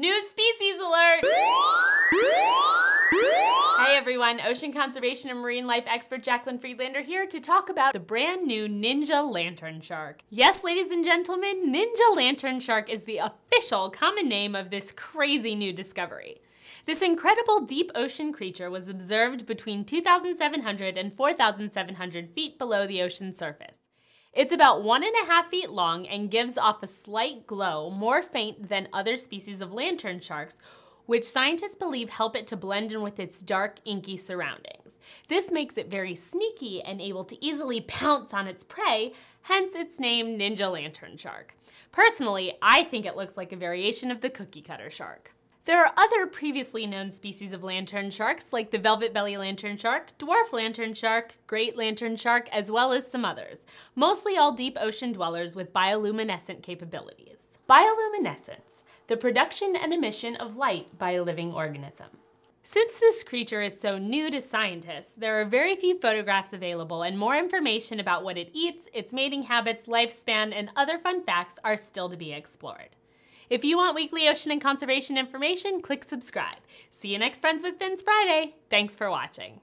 New species alert! Hey everyone, ocean conservation and marine life expert Jaclyn Friedlander here to talk about the brand new Ninja Lantern Shark. Yes, ladies and gentlemen, Ninja Lantern Shark is the official common name of this crazy new discovery. This incredible deep ocean creature was observed between 2,700 and 4,700 feet below the ocean surface. It's about one and a half feet long and gives off a slight glow, more faint than other species of lantern sharks, which scientists believe help it to blend in with its dark, inky surroundings. This makes it very sneaky and able to easily pounce on its prey, hence its name Ninja Lantern Shark. Personally, I think it looks like a variation of the cookie cutter shark. There are other previously known species of lantern sharks, like the velvet belly lantern shark, dwarf lantern shark, great lantern shark, as well as some others, mostly all deep ocean dwellers with bioluminescent capabilities. Bioluminescence, the production and emission of light by a living organism. Since this creature is so new to scientists, there are very few photographs available and more information about what it eats, its mating habits, lifespan, and other fun facts are still to be explored. If you want weekly ocean and conservation information, click subscribe. See you next Friends with Fins Friday. Thanks for watching.